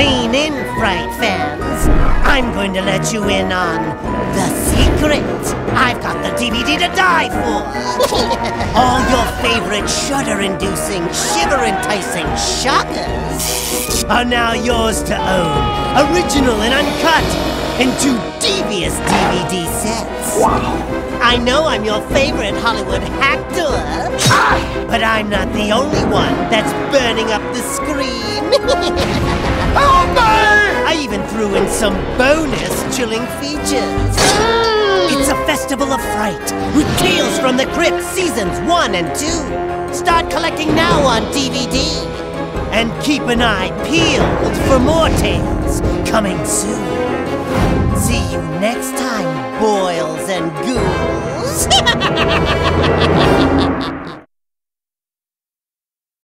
Lean in, Fright fans. I'm going to let you in on the secret. I've got the DVD to die for. All your favorite shudder-inducing, shiver-enticing shockers are now yours to own. Original and uncut in two devious DVD sets. Wow. I know I'm your favorite Hollywood actor, ah! but I'm not the only one that's burning up the screen. some bonus chilling features. Mm. It's a festival of fright with Tales from the Crypt seasons 1 and 2. Start collecting now on DVD. And keep an eye peeled for more tales coming soon. See you next time, boils and ghouls.